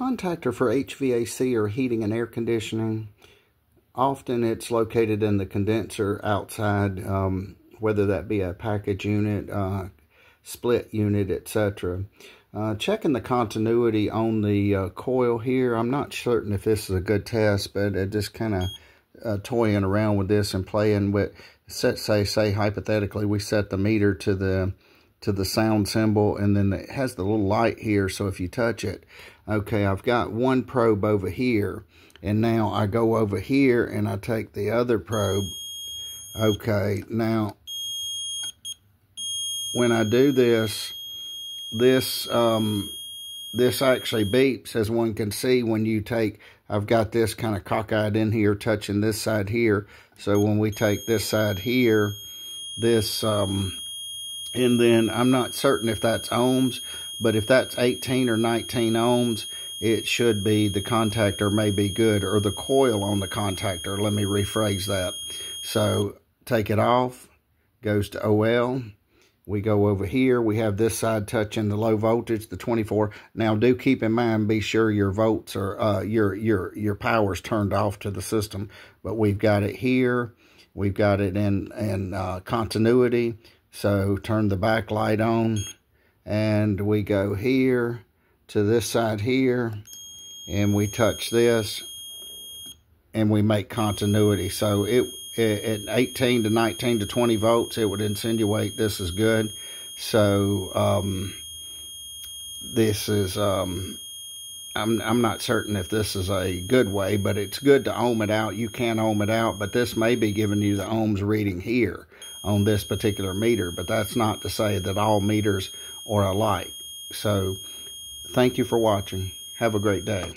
contactor for HVAC or heating and air conditioning, often it's located in the condenser outside, um, whether that be a package unit, uh, split unit, etc. Uh, checking the continuity on the uh, coil here. I'm not certain if this is a good test, but it just kind of uh, toying around with this and playing with, set, say, say hypothetically, we set the meter to the to the sound symbol and then it has the little light here so if you touch it okay I've got one probe over here and now I go over here and I take the other probe okay now when I do this this um this actually beeps as one can see when you take I've got this kind of cockeyed in here touching this side here so when we take this side here this um and then I'm not certain if that's ohms, but if that's 18 or 19 ohms, it should be the contactor may be good or the coil on the contactor. Let me rephrase that. So take it off, goes to OL. We go over here. We have this side touching the low voltage, the 24. Now, do keep in mind, be sure your volts or uh, your your your power's turned off to the system. But we've got it here. We've got it in in uh, continuity. So turn the back light on and we go here to this side here and we touch this and we make continuity. So it, it at 18 to 19 to 20 volts, it would insinuate this is good. So um, this is, um, I'm, I'm not certain if this is a good way, but it's good to ohm it out. You can ohm it out, but this may be giving you the ohms reading here on this particular meter, but that's not to say that all meters are alike. So thank you for watching. Have a great day.